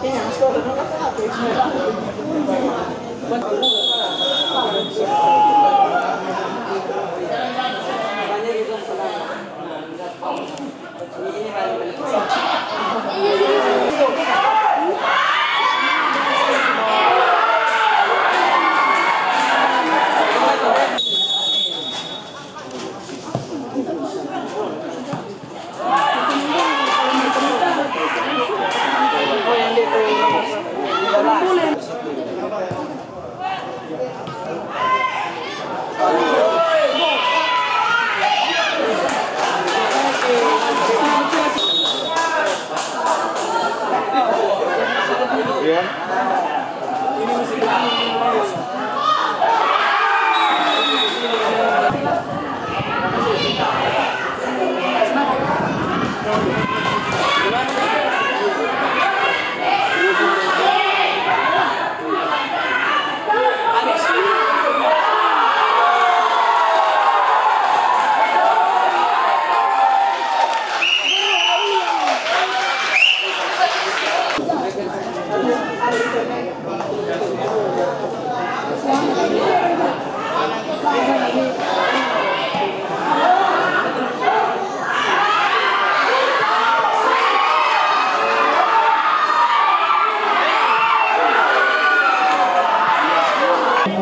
Banyak juga pernah. Ini Iya. Ini mesti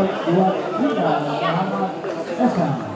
buat Bunda Muhammad Esa.